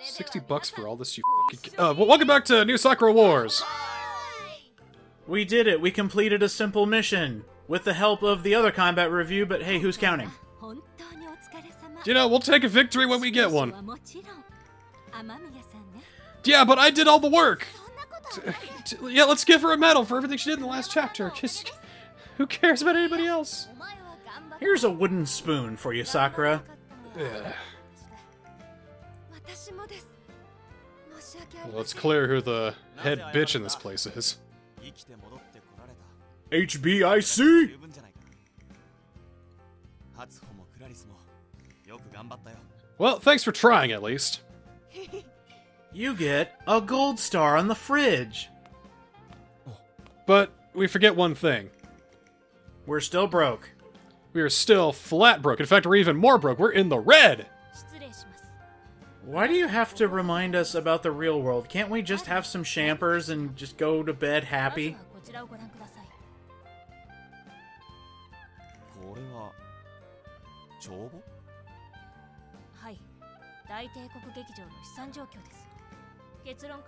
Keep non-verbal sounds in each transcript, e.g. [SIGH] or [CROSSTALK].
60 bucks for all this, you. Uh, well, welcome back to New Sakura Wars! We did it. We completed a simple mission with the help of the other combat revue, but hey, who's counting? [LAUGHS] You know, we'll take a victory when we get one. Yeah, but I did all the work! [LAUGHS] T- t- Yeah, let's give her a medal for everything she did in the last chapter. Just, who cares about anybody else? Here's a wooden spoon for you, Sakura. Yeah. Well, it's clear who the head bitch in this place is. HBIC! Well, thanks for trying at least. [LAUGHS] You get a gold star on the fridge. But we forget one thing. We're still broke. We are still flat broke. In fact, we're even more broke. We're in the red! Why do you have to remind us about the real world? Can't we just have some champers and just go to bed happy?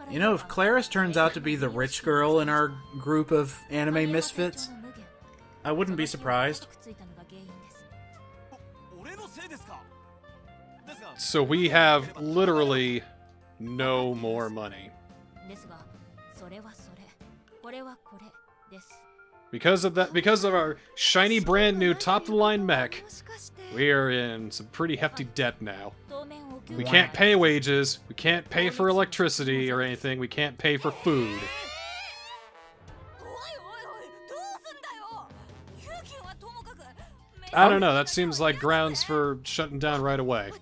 You know, if Claris turns out to be the rich girl in our group of anime misfits, I wouldn't be surprised. So we have literally no more money. Because of that, because of our shiny brand new top of the line mech, we are in some pretty hefty debt now. We can't pay wages, we can't pay for electricity or anything, we can't pay for food. I don't know, that seems like grounds for shutting down right away.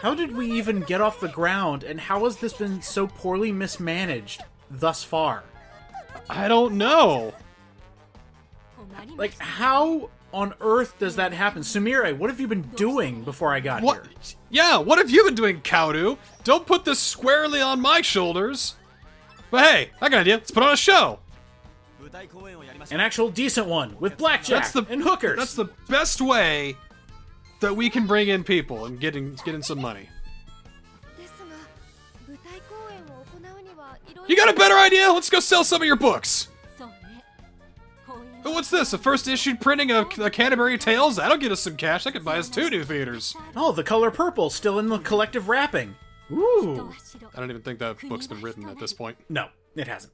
How did we even get off the ground, and how has this been so poorly mismanaged thus far? I don't know. Like, how on earth does that happen? Sumire, what have you been doing before I got what? here? Yeah, what have you been doing, Kaudu? Don't put this squarely on my shoulders. But hey, I got an idea. Let's put on a show. An actual decent one with blackjack that's the, and hookers. That's the best way that we can bring in people and getting getting some money. You got a better idea? Let's go sell some of your books. Oh, what's this? The first issued printing of the Canterbury Tales? That'll get us some cash. That could buy us two new theaters. Oh, the color purple still in the collective wrapping. Ooh. I don't even think that book's been written at this point. No, it hasn't.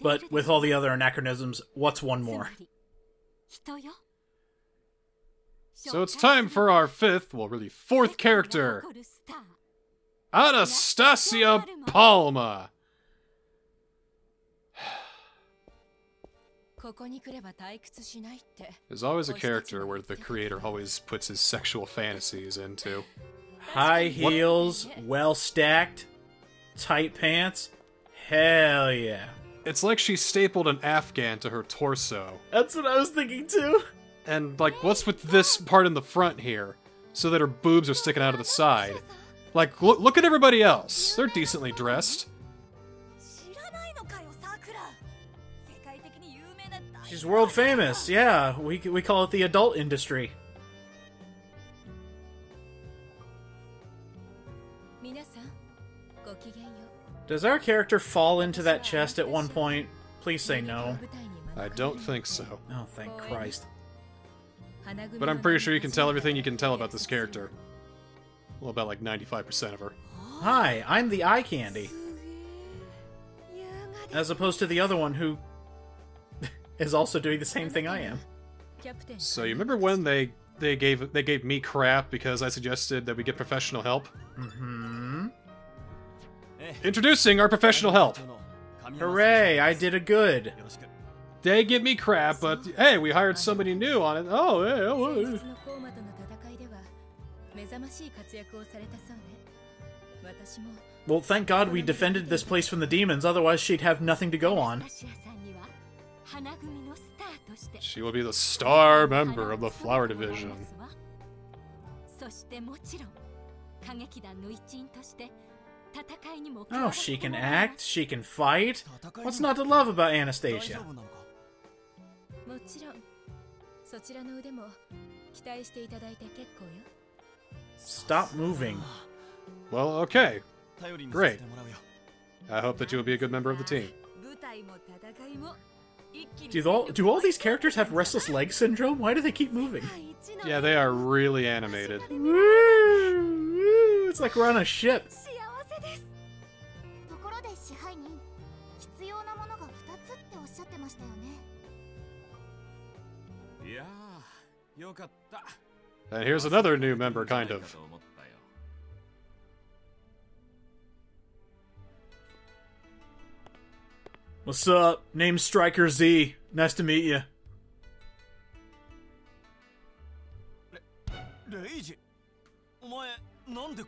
But with all the other anachronisms, what's one more? So it's time for our fifth, well, really fourth character Anastasia Palma. [SIGHS] There's always a character where the creator always puts his sexual fantasies into. High heels, what? well stacked, tight pants. Hell yeah. It's like she stapled an Afghan to her torso. That's what I was thinking too. And, like, what's with this part in the front here? So that her boobs are sticking out of the side. Like, look, look at everybody else. They're decently dressed. She's world famous, yeah. We, we call it the adult industry. Does our character fall into that chest at one point? Please say no. I don't think so. Oh, thank Christ. But I'm pretty sure you can tell everything you can tell about this character. Well, about like 95% of her. Hi, I'm the eye candy. As opposed to the other one who [LAUGHS] is also doing the same thing I am. So you remember when they they gave they gave me crap because I suggested that we get professional help? Mm-hmm. Introducing our professional help. Hooray, I did a good. They give me crap, but hey, we hired somebody new on it. Oh, hey, oh. Well, thank God we defended this place from the demons, otherwise she'd have nothing to go on. She will be the star member of the flower division. Oh, she can act, she can fight. What's not to love about Anastasia? 丈夫なのかもちろんそちらの腕も期待していただいて結構よ Stop moving. Well, okay. 頼りに Great. させてもらうよ I hope that you will be a good member of the team. 舞台も戦いも一気に Do all do all these characters have restless leg syndrome? Why do they keep moving? Yeah, they are really animated. Woo! It's like we're on a ship. And here's another new member, kind of. What's up? Name's Striker Z. Nice to meet you.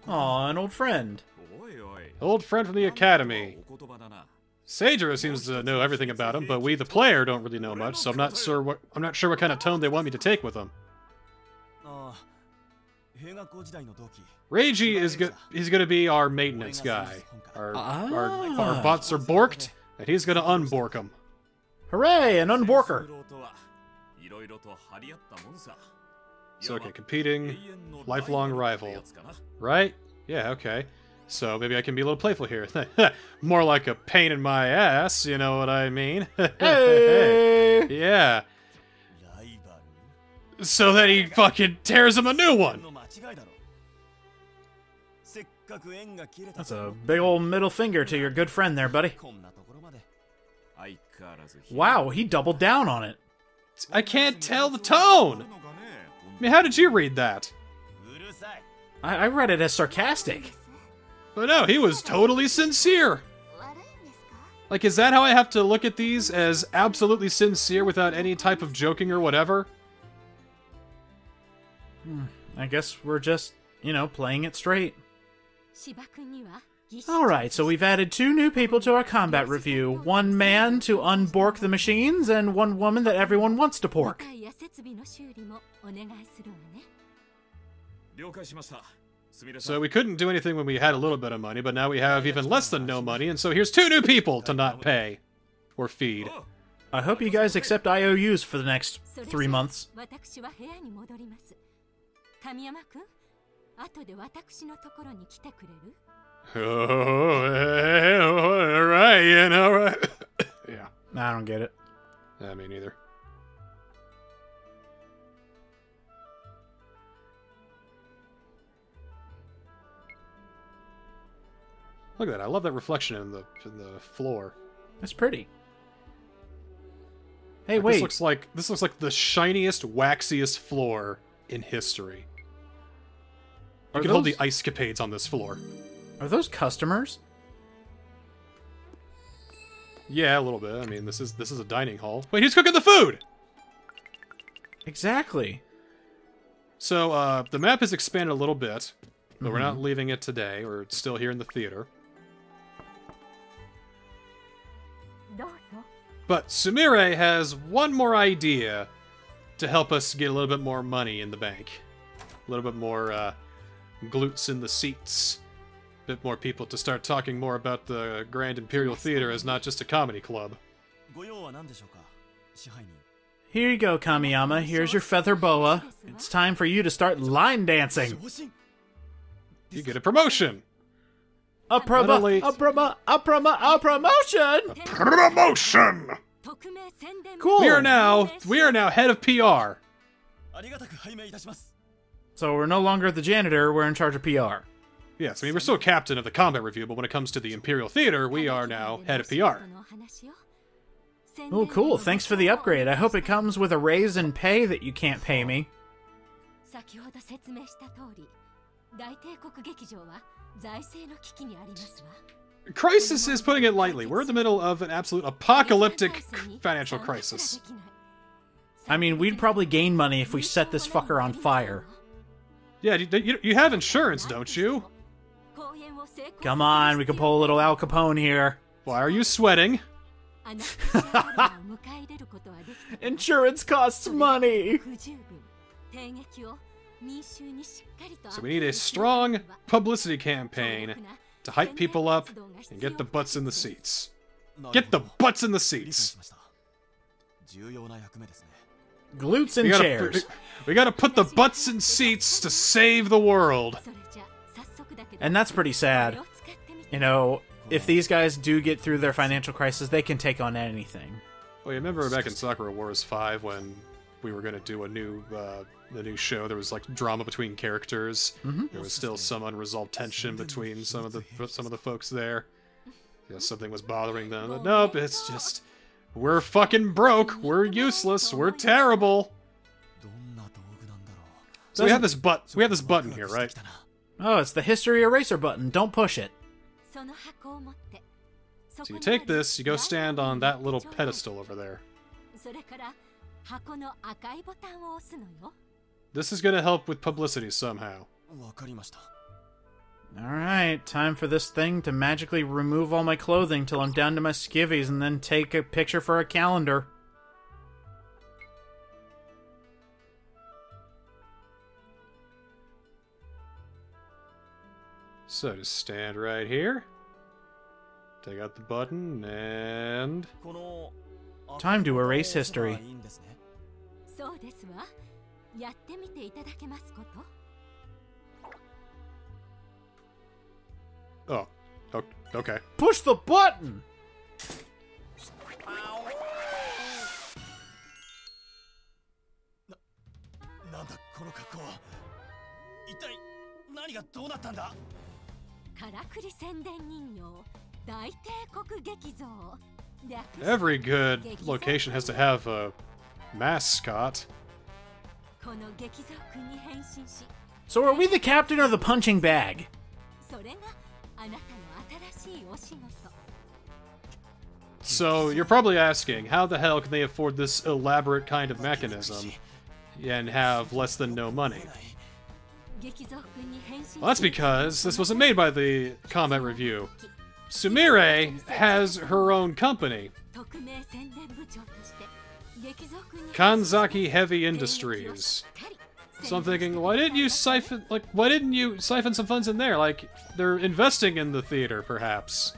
Aw, an old friend. Old friend from the academy. Seijuro seems to know everything about him, but we, the player, don't really know much, so I'm not sure what I'm not sure what kind of tone they want me to take with him. Reiji is go he's gonna be our maintenance guy. Our, ah. our, our ah. bots are borked, and he's gonna unbork them. Hooray, an unborker! So okay, competing, lifelong rival, right? Yeah, okay. So maybe I can be a little playful here. [LAUGHS] More like a pain in my ass, you know what I mean? [LAUGHS] hey! yeah. So then he fucking tears him a new one. That's a big old middle finger to your good friend there, buddy. Wow, he doubled down on it. I can't tell the tone! I mean, how did you read that? I, I read it as sarcastic. But no, he was totally sincere. Like, is that how I have to look at these as absolutely sincere without any type of joking or whatever? Hmm, I guess we're just, you know, playing it straight. Alright, so we've added two new people to our combat revue. One man to unbork the machines, and one woman that everyone wants to pork. So we couldn't do anything when we had a little bit of money, but now we have even less than no money, and so here's two new people to not pay. Or feed. I hope you guys accept IOUs for the next three months. 後で私のところに来てくれる Oh, right, you know, right? yeah, I don't get it. I mean, neither. Look at that! I love that reflection in the in the floor. That's pretty. Hey, Like, wait. This looks like this looks like the shiniest, waxiest floor in history. I can those... hold the ice capades on this floor. Are those customers? Yeah, a little bit. I mean, this is this is a dining hall. Wait, who's cooking the food? Exactly. So uh, the map has expanded a little bit, but mm -hmm. we're not mm-hmm. leaving it today. We're still here in the theater. But Sumire has one more idea to help us get a little bit more money in the bank. A little bit more uh, glutes in the seats. A bit more people to start talking more about the Grand Imperial Theater as not just a comedy club. Here you go, Kamiyama. Here's your feather boa. It's time for you to start line dancing. You get a promotion. A promo, a promo, a promo, a promotion. A promotion. Cool. We are now, we are now head of PR. So we're no longer the janitor, we're in charge of PR. Yes, I mean, we're still captain of the combat revue, but when it comes to the Imperial Theater, we are now head of PR. Oh, cool. Thanks for the upgrade. I hope it comes with a raise in pay that you can't pay me. Crisis is putting it lightly. We're in the middle of an absolute apocalyptic financial crisis. I mean, we'd probably gain money if we set this fucker on fire. Yeah, you, you, you have insurance, don't you? Come on, we can pull a little Al Capone here. Why are you sweating? Insurance costs money. So we need a strong publicity campaign to hype people up and get the butts in the seats. Get the butts in the 理解 seats glutes and we gotta, chairs. We gotta put the butts in seats to save the world. And that's pretty sad. You know, if these guys do get through their financial crisis, they can take on anything. Well, you remember back in Sakura Wars 5 when we were going to do a new uh, the new show, there was like drama between characters. Mm-hmm. There was still some unresolved tension between some of the some of the folks there. Yeah, something was bothering them. But nope, it's just we're fucking broke. We're useless. We're terrible. So we have this but we have this button here, right? Oh, it's the history eraser button. Don't push it. So you take this, you go stand on that little pedestal over there. This is going to help with publicity somehow. Alright, time for this thing to magically remove all my clothing till I'm down to my skivvies and then take a picture for a calendar. So just stand right here, take out the button, and... Time to erase history. Oh, okay. Push the button! Every good location has to have a mascot. So are we the captain or the punching bag? So you're probably asking, how the hell can they afford this elaborate kind of mechanism and have less than no money? Well, that's because this wasn't made by the comment review. Sumire has her own company. Kanzaki Heavy Industries. So I'm thinking, why didn't you siphon like why didn't you siphon some funds in there? Like they're investing in the theater, perhaps.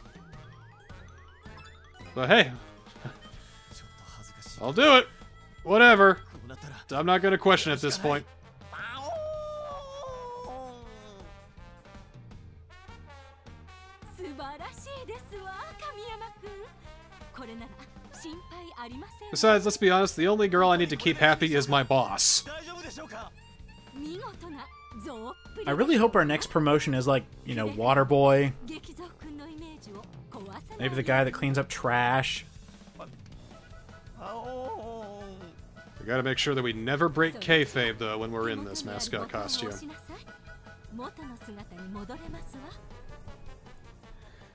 But hey, I'll do it. Whatever. I'm not gonna question at this point. Besides, let's be honest, the only girl I need to keep happy is my boss. I really hope our next promotion is like, you know, water boy. Maybe the guy that cleans up trash. We gotta make sure that we never break kayfabe, though, when we're in this mascot costume.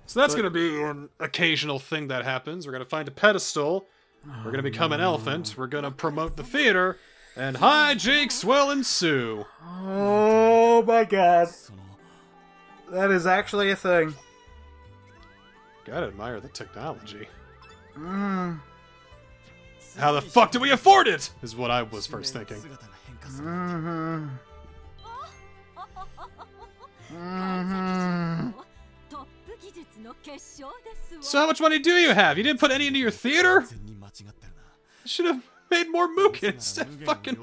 So that's gonna be an occasional thing that happens. We're gonna find a pedestal. We're gonna become an elephant. We're gonna promote the theater. And hijinks will ensue. Oh. Oh my god. That is actually a thing. Gotta admire the technology. Mm. How the fuck do we afford it? Is what I was first thinking. Mm-hmm. Mm-hmm. So how much money do you have? You didn't put any into your theater? Should have made more mukins. instead [LAUGHS] fucking...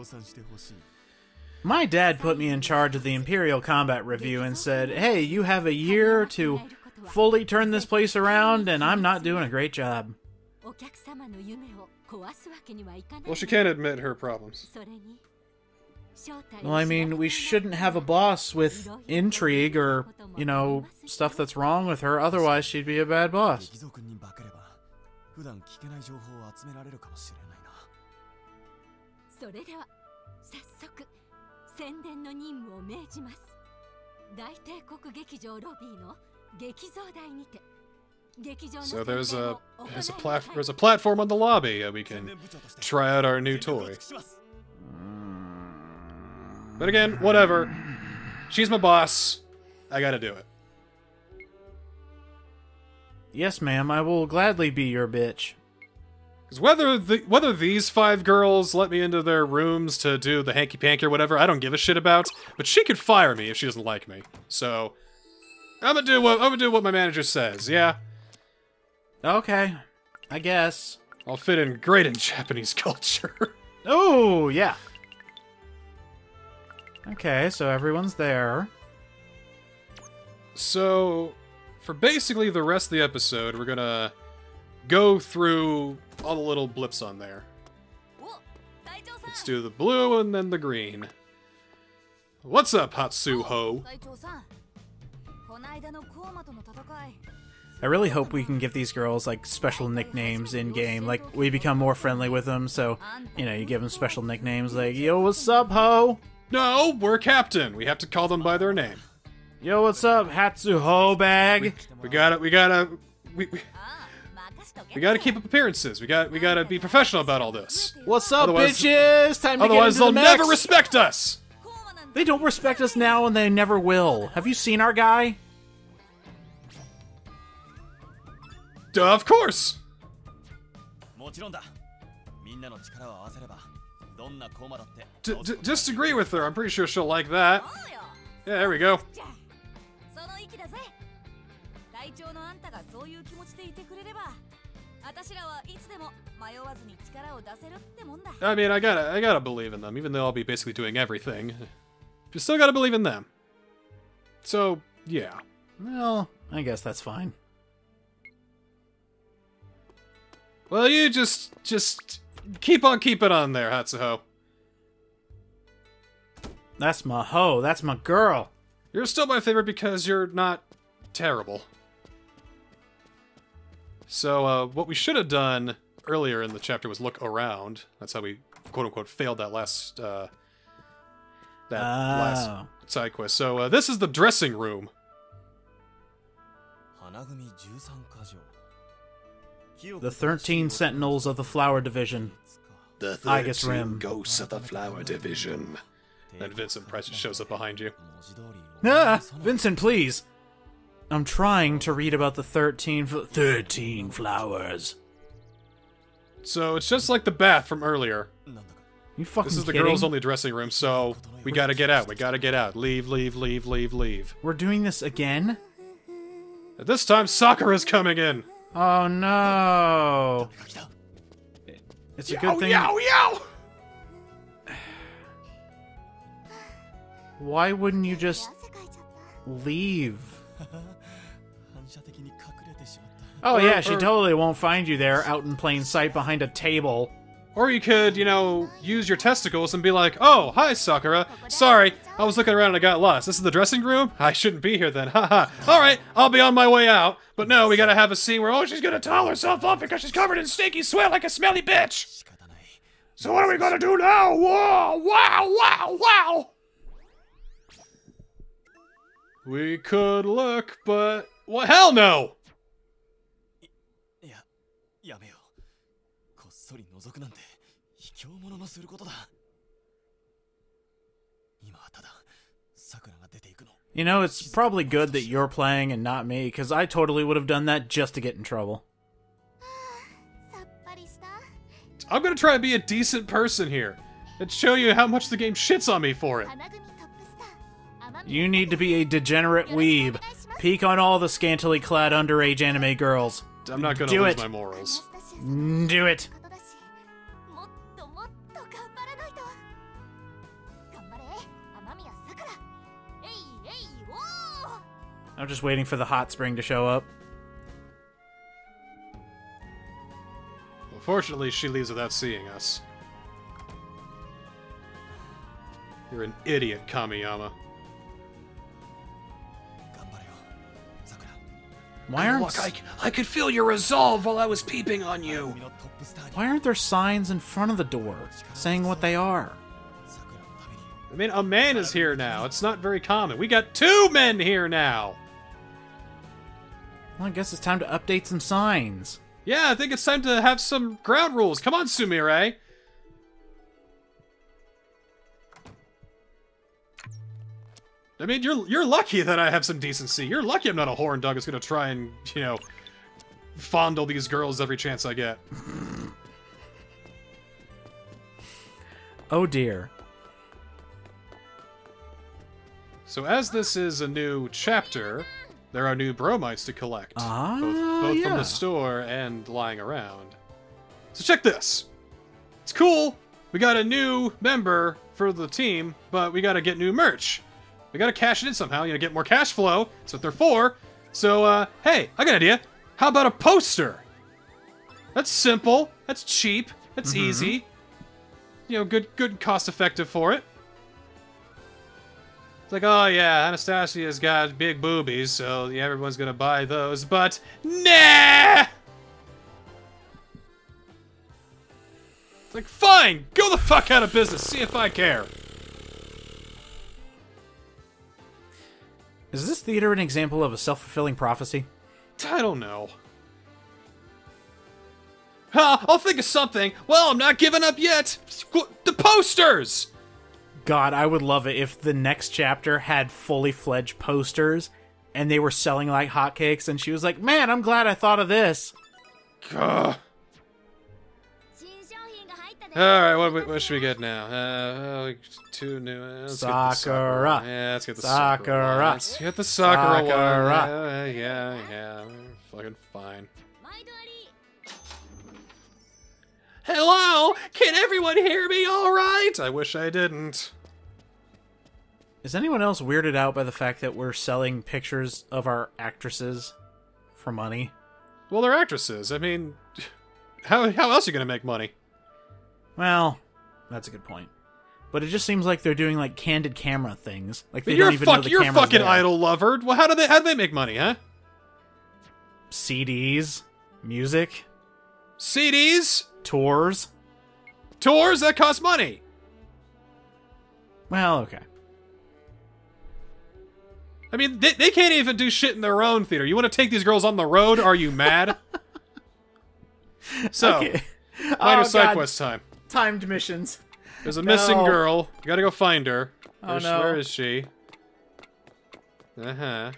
My dad put me in charge of the Imperial Combat Revue and said, hey, you have a year to fully turn this place around, and I'm not doing a great job. Well, she can't admit her problems. Well, I mean, we shouldn't have a boss with intrigue or, you know, stuff that's wrong with her, otherwise, she'd be a bad boss. 宣伝の任務を命じます大帝国劇場ロビーの劇場台にて劇場の So there's 宣伝 a を行い there's a な plat さい there's a platform on the lobby. Uh, we 宣 can 伝部長として try out our new 全力を toy. 尽くします But again, whatever. She's my boss. I gotta do it. Yes, ma'am, I will gladly be your bitch. Because whether the whether these five girls let me into their rooms to do the hanky panky or whatever, I don't give a shit about. But she could fire me if she doesn't like me. So I'm gonna do what I'm gonna do what my manager says. Yeah, Okay, I guess. I'll fit in great in Japanese [LAUGHS] culture. Oh, yeah. Okay, so everyone's there. So, for basically the rest of the episode, we're gonna go through all the little blips on there. Let's do the blue and then the green. What's up, Hatsuho? I really hope we can give these girls like special nicknames in game. Like we become more friendly with them, so you know you give them special nicknames like "Yo, what's up, ho?" No, we're captain. We have to call them by their name. Yo, what's up, Hatsuho bag? We, we gotta, we gotta, we, we gotta keep up appearances. We got we gotta be professional about all this. What's up, otherwise, bitches? Time to otherwise get they'll the never respect us. They don't respect us now, and they never will. Have you seen our guy? Duh, of course. D disagree with her. I'm pretty sure she'll like that. Yeah, there we go. I mean, I gotta, I gotta believe in them, even though I'll be basically doing everything. You still gotta believe in them. So, yeah. Well, I guess that's fine. Well, you just, just keep on keeping on there, Hatsuho. That's my hoe. That's my girl. You're still my favorite because you're not terrible. So uh, what we should have done earlier in the chapter was look around. That's how we quote unquote failed that last uh, that oh. last side quest. So uh, this is the dressing room. The 13 Sentinels of the Flower Division. The 13 Rim. Ghosts of the Flower Division. And Vincent Price shows up behind you. Ah! Vincent, please! I'm trying to read about the 13, fl 13 flowers. So it's just like the bath from earlier. You fucking This is kidding? the girls' only dressing room, so we gotta get out. We gotta get out. Leave, leave, leave, leave, leave. We're doing this again? This time, Sakura's coming in. Oh no. It's a good thing. Yow, yow! Why wouldn't you just leave? [LAUGHS] Oh yeah, she totally won't find you there out in plain sight behind a table. Or you could, you know, use your testicles and be like, "Oh, hi Sakura. Sorry, I was looking around and I got lost. This is the dressing room? [LAUGHS] I shouldn't be here then. Haha. All right, I'll be on my way out." But no, we got to have a scene where oh, she's going to towel herself up because she's covered in stinky sweat like a smelly bitch. So what are we going to do now? Whoa! Wow! Wow! Wow! We could look, but well, hell no. You know, it's probably good that you're playing and not me, because I totally would have done that just to get in trouble. I'm gonna try and be a decent person here and show you how much the game shits on me for it. You need to be a degenerate weeb. Peek on all the scantily clad underage anime girls. I'm not gonna Do lose it. my morals. Do it. I'm just waiting for the hot spring to show up. Unfortunately, fortunately, she leaves without seeing us. You're an idiot, Kamiyama. Why aren't look? I, I could feel your resolve while I was peeping on you. Why aren't there signs in front of the door saying what they are? I mean, a man is here now. It's not very common. We got two men here now. Well, I guess it's time to update some signs. Yeah, I think it's time to have some ground rules. Come on, Sumire. I mean, you're you're lucky that I have some decency. You're lucky I'm not a horn dog that's gonna try and you know fondle these girls every chance I get. [LAUGHS] Oh dear. So as this is a new chapter, there are new bromides to collect, Ah, both, both from the store and lying around. So check this. It's cool. We got a new member for the team, but we got to get new merch. We gotta cash it in somehow, you know, get more cash flow. That's what they're for. So, uh, hey, I got an idea. How about a poster? That's simple. That's cheap. That's easy. You know, good, good, cost effective for it. It's like, oh yeah, Anastasia's got big boobies, so yeah, everyone's gonna buy those. But nah. It's like, fine, go the fuck out of business. See if I care. Is this theater an example of a self fulfilling prophecy? I don't know. Huh, I'll think of something. Well, I'm not giving up yet. The posters! God, I would love it if the next chapter had fully fledged posters and they were selling like hotcakes, and she was like, Man, I'm glad I thought of this. Ugh. Alright, what, what, should we get now? Uh, two new... Uh, ones. Sakura. Sakura. Yeah, let's get the Sakura. Sakura. Let's get the Sakura, Sakura. one. Yeah, yeah, yeah. Fucking fine. Hello? Can everyone hear me alright? I wish I didn't. Is anyone else weirded out by the fact that we're selling pictures of our actresses for money? Well, they're actresses. I mean, [LAUGHS] how, how else are you going to make money? Well, that's a good point. But it just seems like they're doing like candid camera things. Like they you're don't even know fuck, the you're camera's fucking there. idol lover. Well, how do they how do they make money, huh? CDs, music, CDs, tours. tours that cost money. Well, okay. I mean, they, they can't even do shit in their own theater. You want to take these girls on the road? Are you mad? [LAUGHS] so, okay. minor Oh, side quest time. Timed missions. There's a missing girl. You gotta go find her. Oh, Where's- no. Where is she? Uh huh.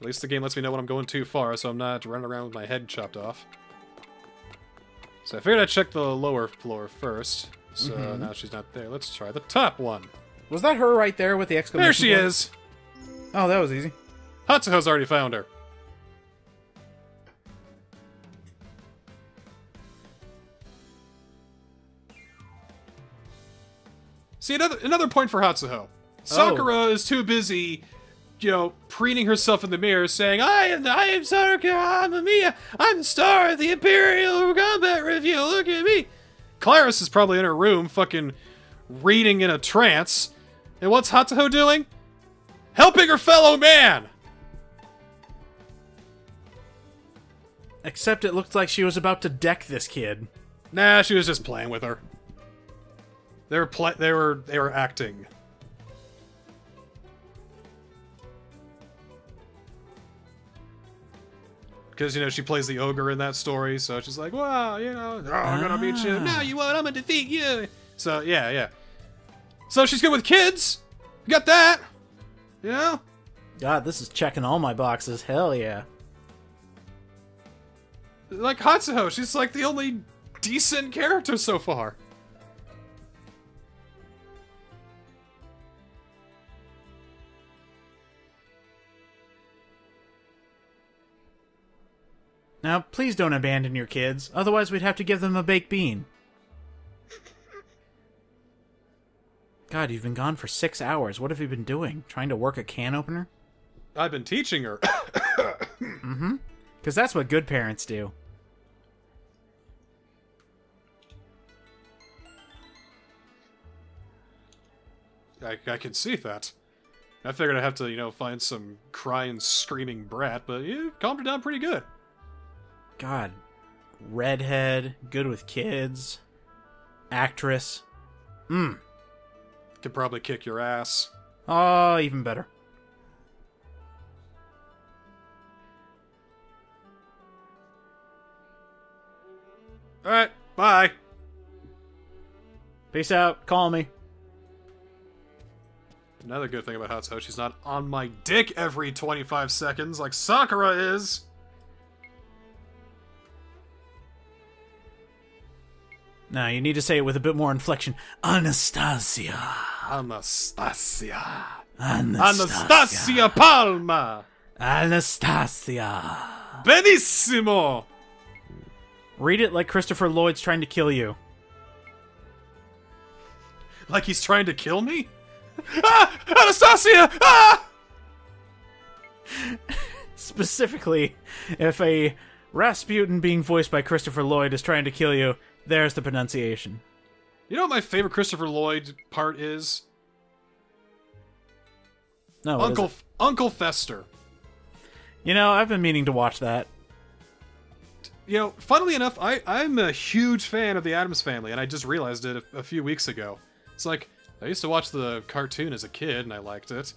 At least the game lets me know when I'm going too far, so I'm not running around with my head chopped off. So I figured I'd check the lower floor first. So Mm-hmm. now she's not there. Let's try the top one. Was that her right there with the exclamation? There she point? is. Oh, that was easy. Hatsuho's already found her. See another another point for Hatsuho. Sakura oh. is too busy, you know, preening herself in the mirror, saying, "I am, I am Sakura I'm Amamiya. I'm the star of the Imperial Combat Revue. Look at me." Claris is probably in her room, fucking reading in a trance. And what's Hatsuho doing? Helping her fellow man. Except it looked like she was about to deck this kid. Nah, she was just playing with her. They were pla- they were they were acting. Because you know she plays the ogre in that story, so she's like, "Well, you know, oh, I'm gonna beat you. Ah. No, you won't. I'm gonna defeat you." So yeah, yeah. So she's good with kids. You got that? You know? God, this is checking all my boxes. Hell yeah. Like Hatsuho, she's like the only decent character so far. Now, please don't abandon your kids, otherwise, we'd have to give them a baked bean. God, you've been gone for six hours. What have you been doing? Trying to work a can opener? I've been teaching her. mm hmm. Because that's what good parents do. I, I can see that. I figured I'd have to, you know, find some crying, screaming brat, but you calmed her down pretty good. God. Redhead, good with kids, actress. Mmm. Could probably kick your ass. Oh, even better. Alright, bye. Peace out. Call me. Another good thing about Hatsuho, she's not on my dick every 25 seconds like Sakura is. Now, you need to say it with a bit more inflection. Anastasia. Anastasia. Anastasia. Anastasia Palma! Anastasia. Benissimo! Read it like Christopher Lloyd's trying to kill you. Like he's trying to kill me? Ah! Anastasia! Ah! [LAUGHS] Specifically, if a Rasputin being voiced by Christopher Lloyd is trying to kill you, there's the pronunciation. You know what my favorite Christopher Lloyd part is? No, Uncle it? Uncle Fester. You know, I've been meaning to watch that. You know, funnily enough, I, I'm a huge fan of the Addams Family, and I just realized it a, a few weeks ago. It's like, I used to watch the cartoon as a kid, and I liked it.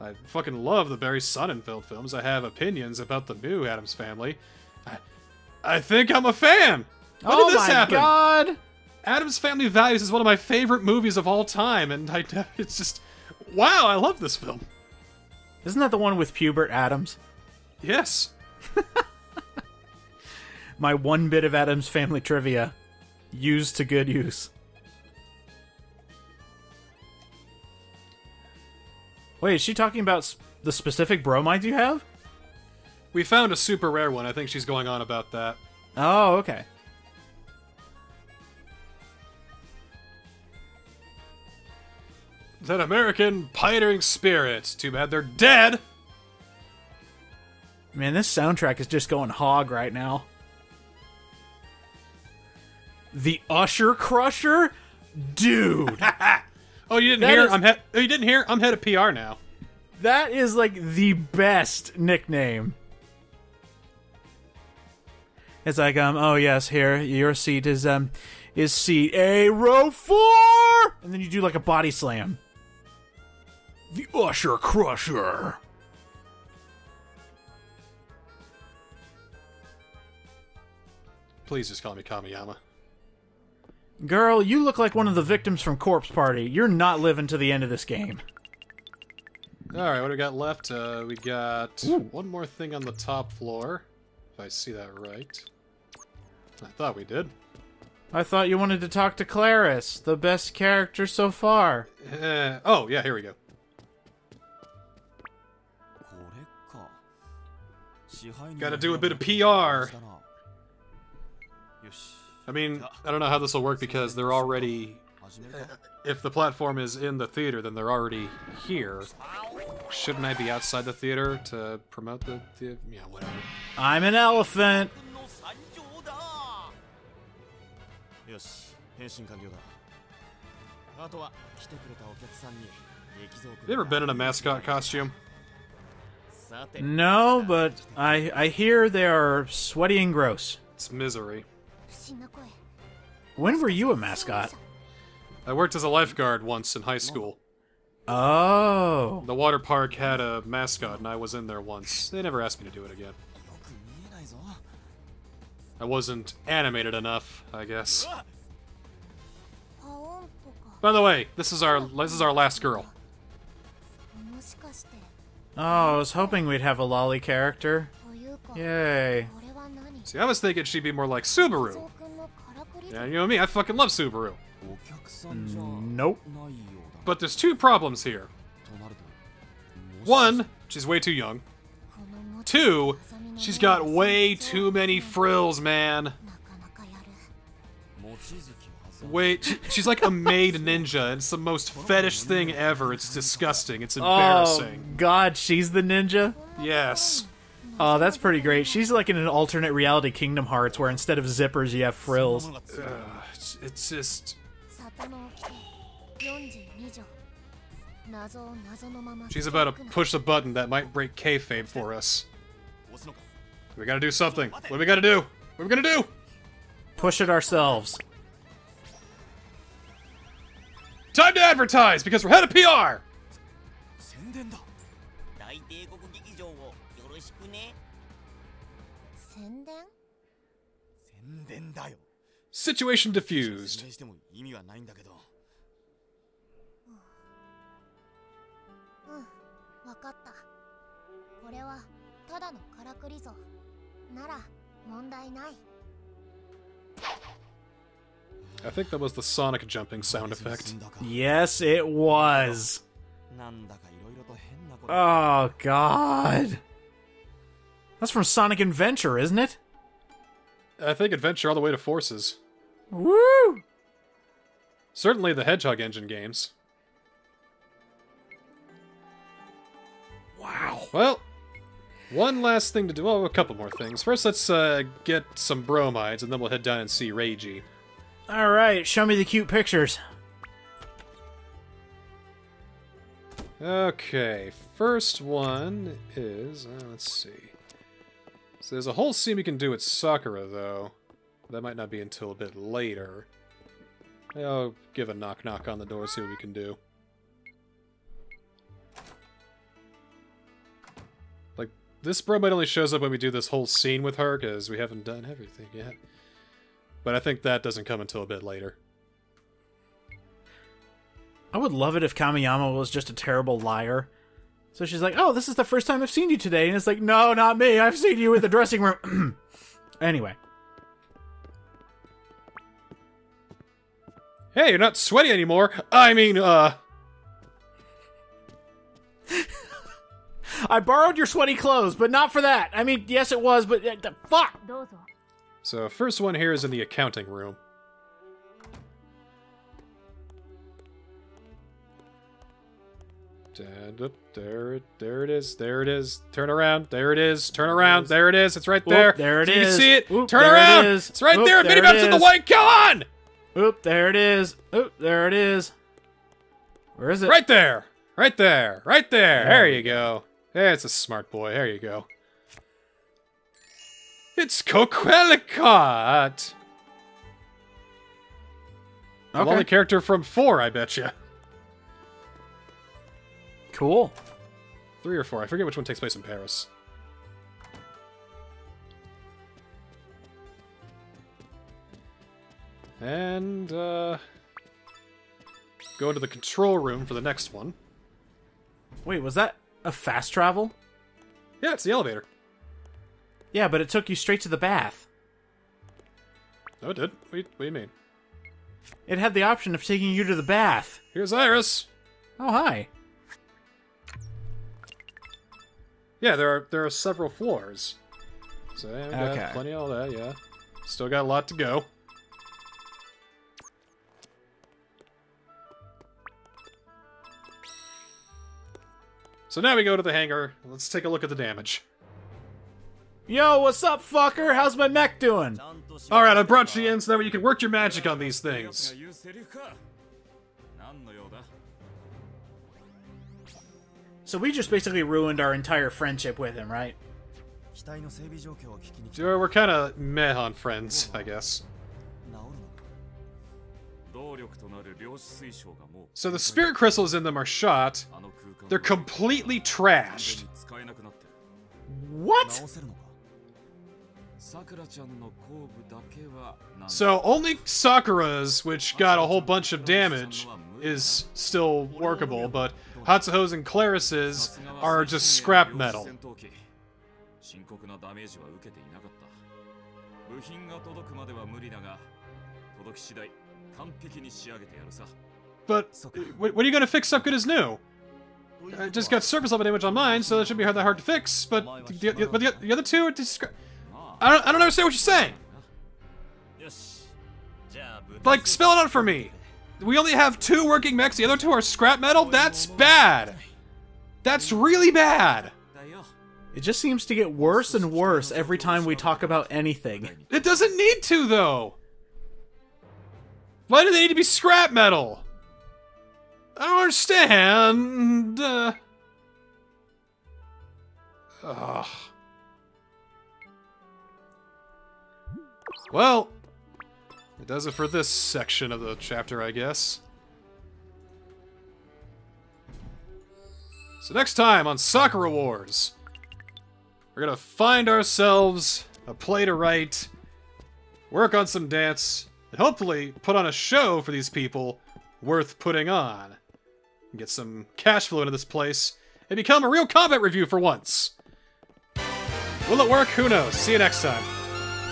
I fucking love the Barry Sonnenfeld films. I have opinions about the new Addams Family. I, I think I'm a fan! When oh did this my happen? god! Addams Family Values is one of my favorite movies of all time, and I, [LAUGHS] it's just, wow, I love this film. Isn't that the one with Pubert Addams? Yes. [LAUGHS] My one bit of Addams family trivia used to good use. Wait, is she talking about the specific bromides you have? We found a super rare one. I think she's going on about that. Oh, okay. That American pioneering spirit. Too bad they're dead. Man, this soundtrack is just going hog right now. The Usher Crusher? Dude, [LAUGHS] Oh, you didn't That hear? is- I'm head. Oh, you didn't hear? I'm head of PR now. that is like the best nickname. It's like, um, oh yes, here, your seat is, um, is seat A, row four! And then you do like a body slam. The Usher Crusher. Please just call me Kamiyama. Girl, you look like one of the victims from Corpse Party. You're not living to the end of this game. All right, what do we got left? Uh, we got one more thing on the top floor, if I see that right. I thought we did. I thought you wanted to talk to Claris, the best character so far. Uh, oh, yeah, here we go. Gotta do a bit of PR. I mean, I don't know how this will work because they're already... [LAUGHS] If the platform is in the theater, then they're already here. Shouldn't I be outside the theater to promote the... the yeah, whatever. I'm an elephant! Have you ever been in a mascot costume? No, but I I hear they are sweaty and gross. It's misery. When were you a mascot? I worked as a lifeguard once in high school. Oh. The water park had a mascot, and I was in there once. They never asked me to do it again. I wasn't animated enough, I guess. By the way, this is our this is our last girl. Oh, I was hoping we'd have a lolly character. Yay. See, I was thinking she'd be more like Subaru. Yeah, you know me, I fucking love Subaru. Mm, nope. But there's two problems here. One, she's way too young. Two, she's got way too many frills, man. Wait, she's like a maid ninja. It's the most fetish thing ever. It's disgusting. It's oh, embarrassing. Oh, God, she's the ninja? Yes. Oh, that's pretty great. She's like in an alternate reality Kingdom Hearts where instead of zippers, you have frills. Uh, it's, it's just. She's about to push a button that might break kayfabe for us. We gotta do something. What we gotta do? What are we gonna do? Push it ourselves. Time to advertise because we're head of PR. Situation diffused. I think that was the Sonic jumping sound effect. Yes, it was. Oh, God. That's from Sonic Adventure, isn't it? I think Adventure all the way to Forces. Woo! Certainly the Hedgehog Engine games. Wow. Well, one last thing to do. Well, a couple more things. First, let's uh, get some bromides, and then we'll head down and see Reiji. All right, show me the cute pictures. Okay, first one is. Uh, let's see. So there's a whole scene we can do with Sakura, though. That might not be until a bit later. I'll give a knock knock on the door, see what we can do. Like, this bro might only shows up when we do this whole scene with her, because we haven't done everything yet. But I think that doesn't come until a bit later. I would love it if Kamiyama was just a terrible liar. So she's like, "Oh, this is the first time I've seen you today," and it's like, "No, not me. I've seen you in the dressing room." [CLEARS THROAT] anyway, Hey, you're not sweaty anymore! I mean, uh. [LAUGHS] I borrowed your sweaty clothes, but not for that. I mean, yes, it was, but uh, the fuck. So first one here is in the accounting room. And There, there it is. There it is. Turn around. There it is. Turn around. There it is. It's right there. Oop, there it is. so. You can see it. Oop, Turn around. It is. It's right Oop, there. there Minimaps in the white. Come on. Oop, there it is. Oop, there it is. Where is it? Right there. Right there. Right there. There, there you go. Hey, it's a smart boy. There you go. It's Coquelicot. The Okay. only character from four, I bet you. Cool. Three or four. I forget which one takes place in Paris. And, uh. Go into the control room for the next one. Wait, was that a fast travel? Yeah, it's the elevator. Yeah, but it took you straight to the bath. Oh, it did. What do you, what do you mean? It had the option of taking you to the bath. Here's Iris. Oh, hi. Yeah, there are there are several floors. So yeah, we got Okay. plenty of all that, yeah. Still got a lot to go. So now we go to the hangar. Let's take a look at the damage. Yo, what's up, fucker? How's my mech doing? Alright, I brought you in so that way you can work your magic on these things. So we just basically ruined our entire friendship with him, right? We're kind of meh on friends, I guess. So the spirit crystals in them are shot. They're completely trashed. What? So only Sakura's, which got a whole bunch of damage, is still workable, but Hatsuho's and Claris's are just scrap metal. But uh, what are you going to fix up good as new? I just got surface level damage on mine, so that should be hard, that hard to fix, but the, but the, the other two are just... I don't, I don't understand what you're saying. Like, spell it out for me. We only have two working mechs. The other two are scrap metal. That's bad. That's really bad. It just seems to get worse and worse every time we talk about anything. It doesn't need to, though. Why do they need to be scrap metal? I don't understand. Uh, ugh. Well, it does it for this section of the chapter, I guess. So next time on Sakura Wars, we're gonna find ourselves a play to write, work on some dance, and hopefully put on a show for these people worth putting on. Get some cash flow into this place and become a real combat revue for once. Will it work? Who knows? See you next time.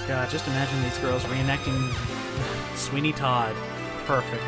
God, just imagine these girls reenacting Sweeney Todd. Perfect.